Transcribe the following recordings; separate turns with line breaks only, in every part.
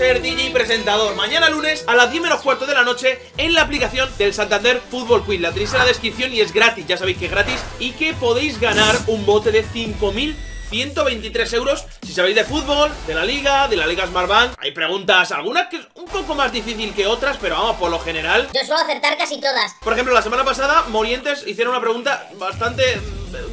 ser DJ presentador Mañana lunes a las 10 menos cuarto de la noche En la aplicación del Santander Fútbol Quiz La tenéis en la descripción y es gratis, ya sabéis que es gratis Y que podéis ganar un bote de 5000 123 euros si sabéis de fútbol, de la liga, de la liga Smartbank. Hay preguntas, algunas que es un poco más difícil que otras, pero vamos, por lo general.
Yo suelo acertar casi todas.
Por ejemplo, la semana pasada, Morientes hicieron una pregunta bastante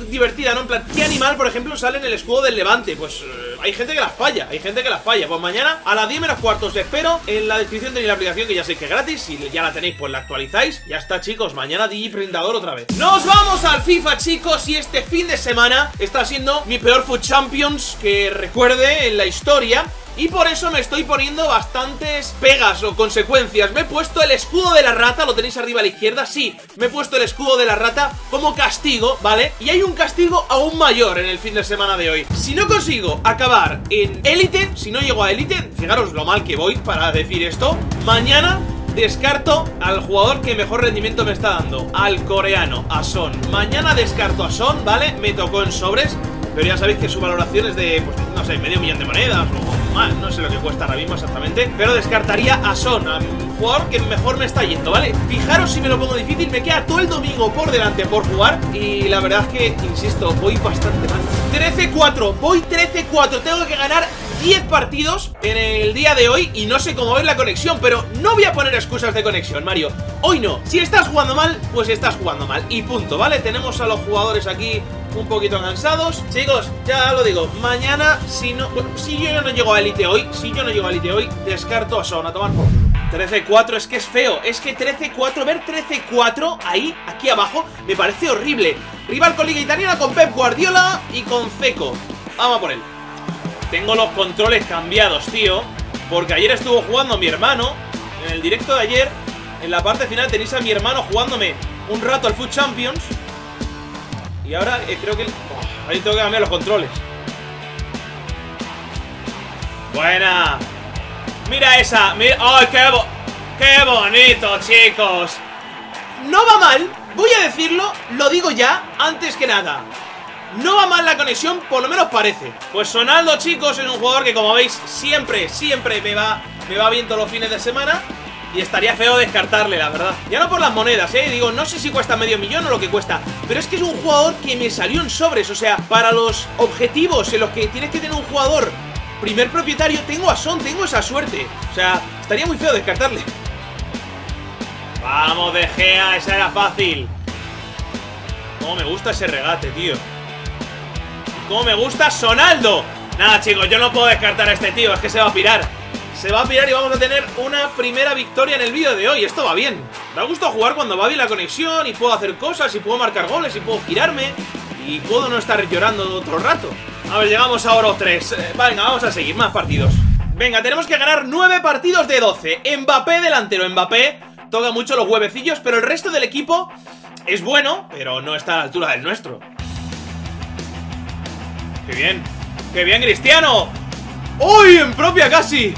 divertida, ¿no? En plan, ¿qué animal, por ejemplo, sale en el escudo del Levante? Pues eh, hay gente que las falla, hay gente que las falla. Pues mañana a las 10 menos cuartos espero. En la descripción tenéis la aplicación que ya sé que es gratis. Si ya la tenéis, pues la actualizáis. Ya está, chicos. Mañana DJ Printador otra vez. Nos vamos al FIFA, chicos. Y este fin de semana está siendo mi peor Food Champions que recuerde en la historia y por eso me estoy poniendo bastantes pegas o consecuencias Me he puesto el escudo de la rata, lo tenéis arriba a la izquierda Sí, me he puesto el escudo de la rata como castigo, ¿vale? Y hay un castigo aún mayor en el fin de semana de hoy Si no consigo acabar en élite, si no llego a élite Fijaros lo mal que voy para decir esto Mañana descarto al jugador que mejor rendimiento me está dando Al coreano, a Son Mañana descarto a Son, ¿vale? Me tocó en sobres pero ya sabéis que su valoración es de, pues, no sé, medio millón de monedas o no sé lo que cuesta ahora mismo exactamente. Pero descartaría a Son, a un jugador que mejor me está yendo, ¿vale? Fijaros si me lo pongo difícil, me queda todo el domingo por delante por jugar. Y la verdad es que, insisto, voy bastante mal. 13-4, voy 13-4, tengo que ganar 10 partidos en el día de hoy y no sé cómo ver la conexión, pero no voy a poner excusas de conexión, Mario. Hoy no. Si estás jugando mal, pues estás jugando mal. Y punto, ¿vale? Tenemos a los jugadores aquí un poquito cansados Chicos, ya lo digo, mañana si no... si yo no llego a Elite hoy Si yo no llego a Elite hoy, descarto a Son A tomar por 13-4, es que es feo Es que 13-4, ver 13-4 Ahí, aquí abajo, me parece horrible Rival con Liga Italiana, con Pep Guardiola Y con Zeco Vamos a por él Tengo los controles cambiados, tío Porque ayer estuvo jugando mi hermano En el directo de ayer En la parte final tenéis a mi hermano jugándome Un rato al Food Champions y ahora eh, creo que... Oh, ahí tengo que cambiar los controles. Buena. Mira esa. Mira... ¡Ay, qué, qué bonito, chicos! No va mal. Voy a decirlo, lo digo ya, antes que nada. No va mal la conexión, por lo menos parece. Pues Sonaldo, chicos, es un jugador que, como veis, siempre, siempre me va, me va bien todos los fines de semana. Y estaría feo descartarle, la verdad. Ya no por las monedas, eh, digo, no sé si cuesta medio millón o lo que cuesta Pero es que es un jugador que me salió en sobres. O sea, para los objetivos en los que tienes que tener un jugador Primer propietario, tengo a Son, tengo esa suerte. O sea, estaría muy feo descartarle. Vamos, De Gea, esa era fácil. Cómo me gusta ese regate, tío Cómo me gusta Sonaldo Nada, chicos, yo no puedo descartar a este tío Es que se va a pirar se va a pillar y vamos a tener una primera victoria en el vídeo de hoy. Esto va bien. Da gusto jugar cuando va bien la conexión y puedo hacer cosas y puedo marcar goles y puedo girarme y puedo no estar llorando otro rato. A ver, llegamos a oro 3. Eh, venga, vamos a seguir, más partidos. Venga, tenemos que ganar 9 partidos de 12. Mbappé delantero, Mbappé toca mucho los huevecillos, pero el resto del equipo es bueno, pero no está a la altura del nuestro. ¡Qué bien! ¡Qué bien, Cristiano! ¡Uy! En propia casi.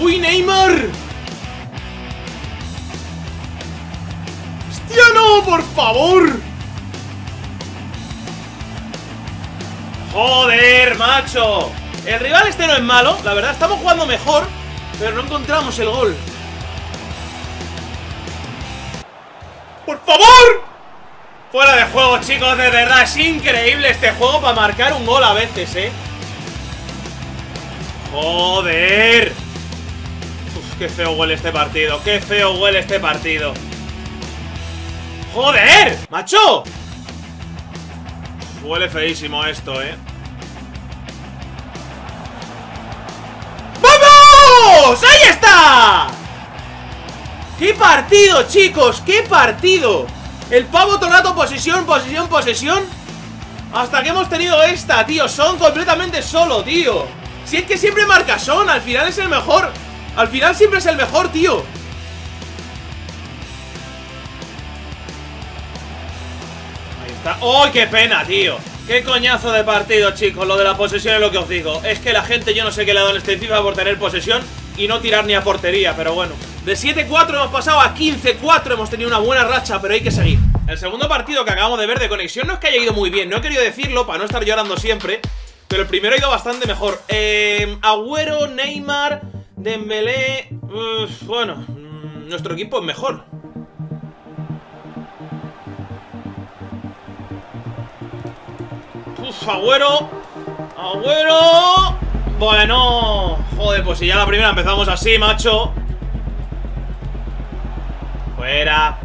¡Uy, Neymar! ¡Hostia, no! ¡Por favor! ¡Joder, macho! El rival este no es malo, la verdad, estamos jugando mejor Pero no encontramos el gol ¡Por favor! Fuera de juego, chicos, de verdad Es increíble este juego para marcar un gol a veces, ¿eh? ¡Joder! qué feo huele este partido Qué feo huele este partido ¡Joder! ¡Macho! Huele feísimo esto, eh ¡Vamos! ¡Ahí está! ¡Qué partido, chicos! ¡Qué partido! El pavo todo rato posesión, posesión, posesión. Hasta que hemos tenido esta, tío. Son completamente solo, tío. Si es que siempre marca Son Al final es el mejor. Al final siempre es el mejor, tío. Ahí está. ¡Oh, qué pena, tío! Qué coñazo de partido, chicos Lo de la posesión es lo que os digo. Es que la gente, yo no sé qué le ha dado en este FIFA por tener posesión Y no tirar ni a portería, pero bueno. De 7-4 hemos pasado a 15-4 Hemos tenido una buena racha, pero hay que seguir. El segundo partido que acabamos de ver de conexión No es que haya ido muy bien, no he querido decirlo Para no estar llorando siempre Pero el primero ha ido bastante mejor. Eh, Agüero, Neymar, Dembélé Bueno, mm, nuestro equipo es mejor. Uf, Agüero Agüero Bueno Joder, pues si ya la primera empezamos así, macho Fuera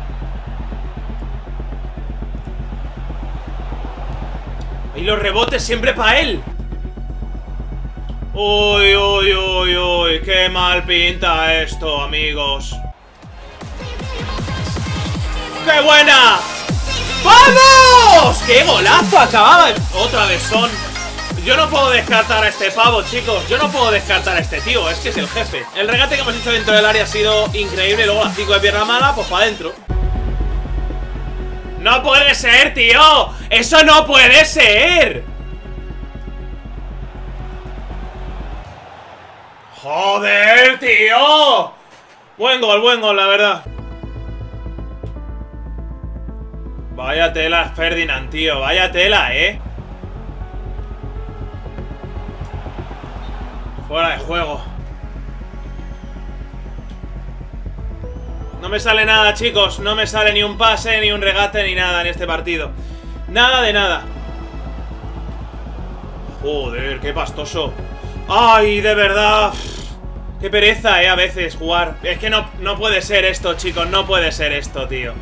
Y los rebotes siempre para él Uy, uy, uy, uy Qué mal pinta esto, amigos ¡Qué buena! ¡Vamos! ¡Qué golazo acababa! Otra vez son yo no puedo descartar a este pavo, chicos Yo no puedo descartar a este tío, es que es el jefe El regate que hemos hecho dentro del área ha sido increíble Luego la 5 de pierna mala, pues para adentro ¡No puede ser, tío! ¡Eso no puede ser! ¡Joder, tío! Buen gol, buen gol, la verdad Vaya tela, Ferdinand, tío Vaya tela, ¿eh? Fuera de juego. No me sale nada, chicos. No me sale ni un pase, ni un regate, ni nada en este partido. Nada de nada. Joder, qué pastoso. ¡Ay, de verdad! Qué pereza, eh, a veces jugar. Es que no, no puede ser esto, chicos. No puede ser esto, tío.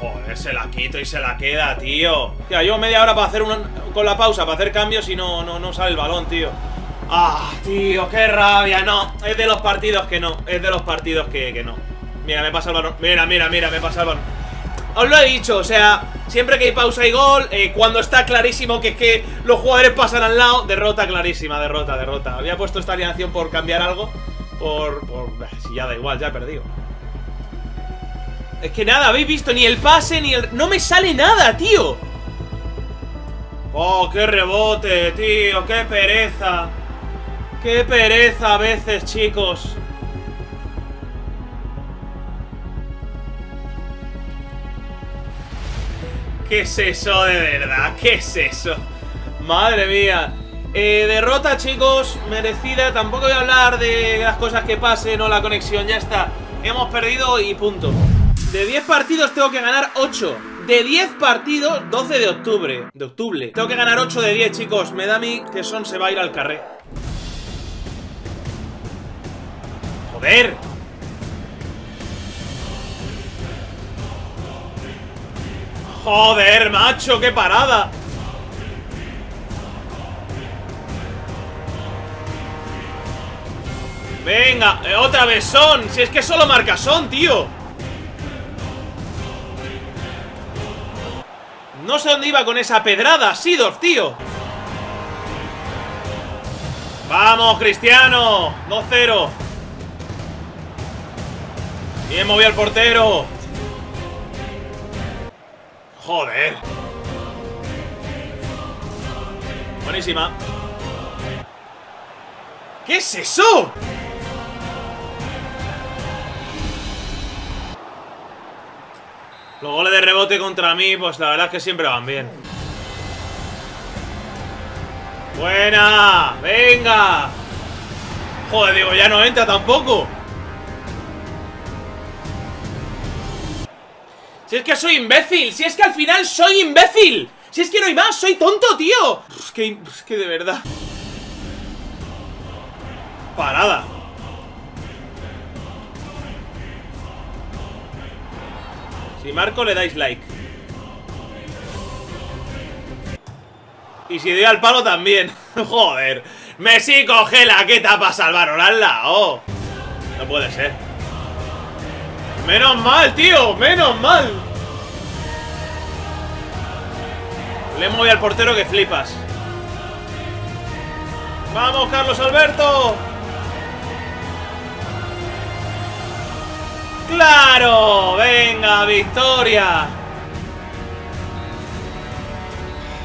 Joder, se la quito y se la queda, tío. Ya, llevo media hora para hacer una, con la pausa Para hacer cambios y no, no, no sale el balón, tío Ah, tío, qué rabia, no Es de los partidos que no Es de los partidos que, que no. Mira, me pasa el balón. Mira, mira, mira, me pasa el balón. Os lo he dicho, o sea Siempre que hay pausa y gol eh, Cuando está clarísimo que es que los jugadores pasan al lado Derrota clarísima, derrota, derrota. Había puesto esta alineación por cambiar algo Por... por si ya da igual, ya he perdido. Es que nada, habéis visto Ni el pase, ni el... No me sale nada, tío. Oh, qué rebote, tío Qué pereza Qué pereza a veces, chicos. ¿Qué es eso de verdad? ¿Qué es eso? Madre mía. Eh, Derrota, chicos, merecida. Tampoco voy a hablar de las cosas que pasen O la conexión, ya está. Hemos perdido y punto. De 10 partidos tengo que ganar 8 de 10 partidos, 12 de octubre. De octubre. Tengo que ganar 8 de 10, chicos. Me da a mí que Son se va a ir al carré ¡Joder! ¡Joder, macho! ¡Qué parada! Venga, eh, otra vez son Si es que solo marca son, tío No sé dónde iba con esa pedrada Sidorf, tío Vamos, Cristiano 2-0 Bien movió el portero Joder Buenísima ¿Qué es eso? Los goles de rebote contra mí, pues la verdad es que siempre van bien ¡Buena! ¡Venga! Joder, digo, ya no entra tampoco Si es que soy imbécil, si es que al final soy imbécil. Si es que no hay más, soy tonto, tío. Es que, de verdad. Parada. Si marco le dais like. Y si doy al palo también. Joder. Messi, cogela, ¿qué tapa salvar al lado? No puede ser Menos mal, tío, menos mal Le moví al portero que flipas ¡Vamos, Carlos Alberto! ¡Claro! ¡Venga, victoria!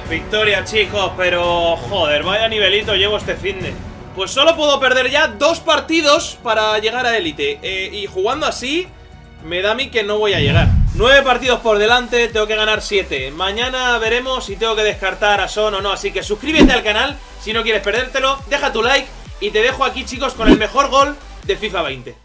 Victoria, chicos, pero... Joder, vaya nivelito llevo este finde Pues solo puedo perder ya dos partidos para llegar a élite eh, Y jugando así... Me da a mí que no voy a llegar. Nueve partidos por delante, tengo que ganar siete. Mañana veremos si tengo que descartar a Son o no Así que suscríbete al canal si no quieres perdértelo. Deja tu like y te dejo aquí chicos con el mejor gol de FIFA 20